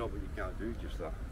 No, but you can't do just that.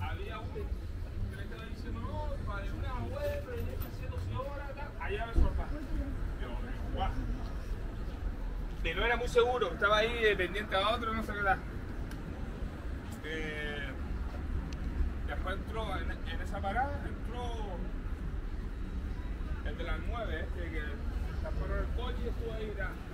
Había un que le estaba diciendo, no, para una web, pero ya hace 12 horas, allá me sorprendió. Yo, guau. Y no era muy seguro, estaba ahí eh, pendiente a otro, no sé qué. Eh, después entró en, esa parada, entró el de las 9, este que está fuera del coche y estuvo ahí, tal.